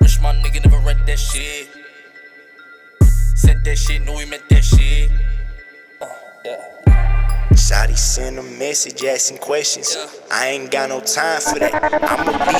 Wish my nigga never read that shit. Said that shit, knew he meant that shit. Uh, yeah. Shotty send a message asking questions. I ain't got no time for that. I'ma be